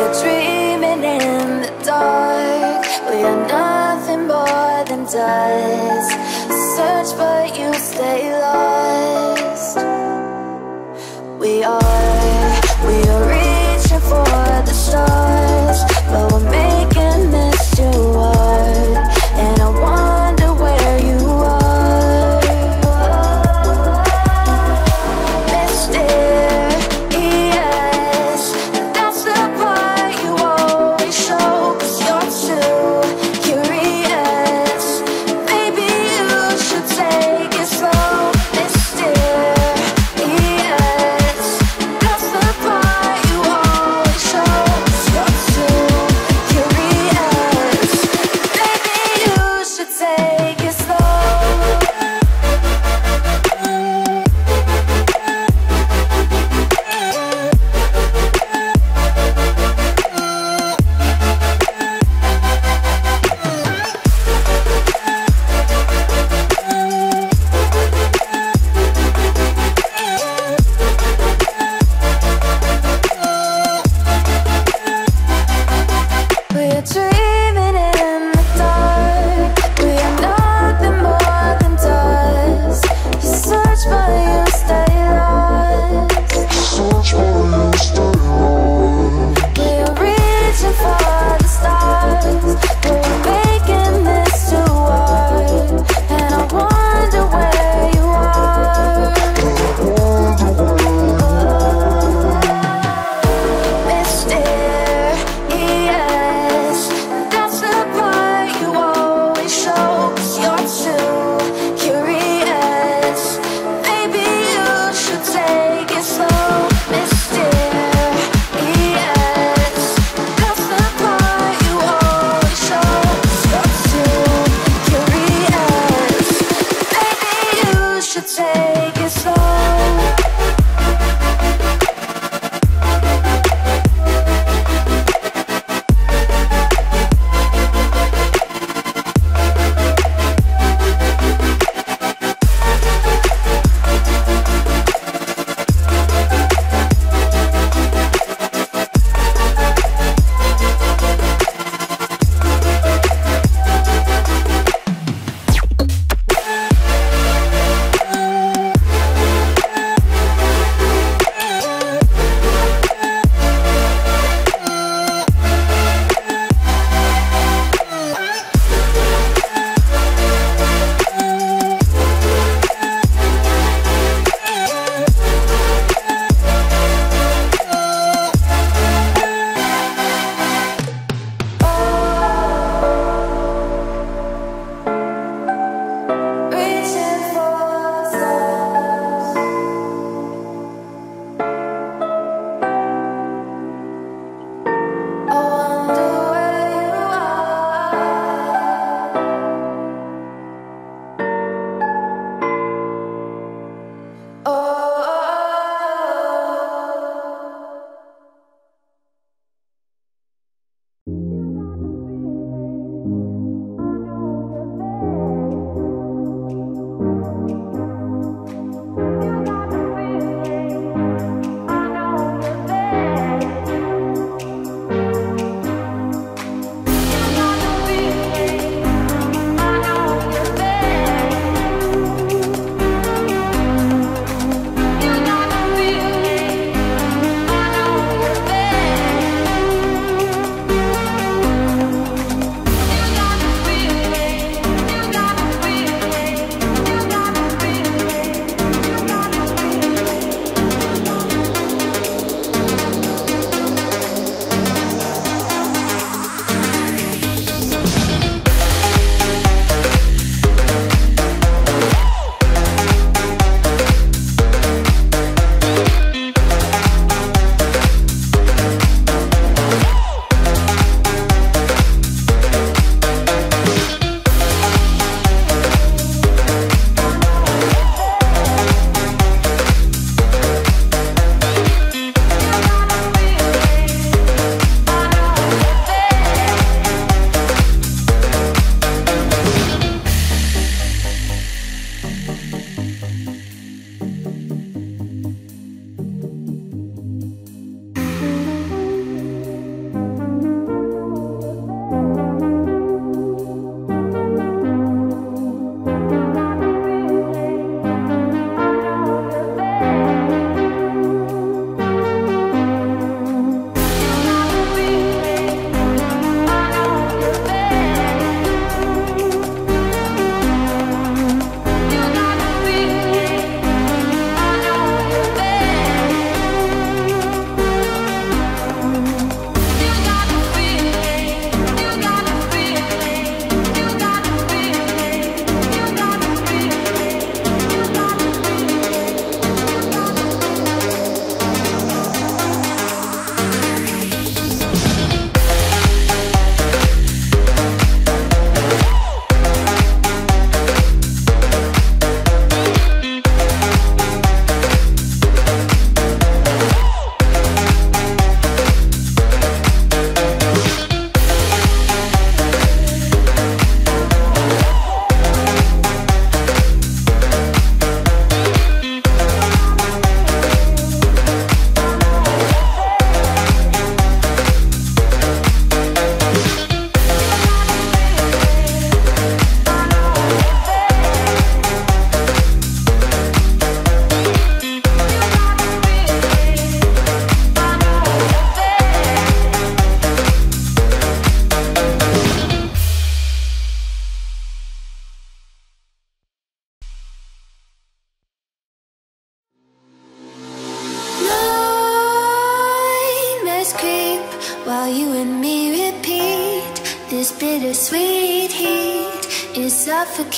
You're dreaming in the dark We are nothing more than dust.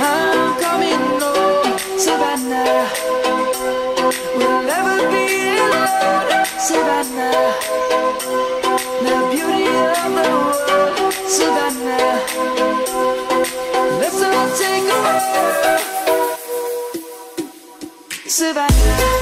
I'm coming home. We'll never be alone. The beauty of the world. Savannah, let's all take a walk. Savannah.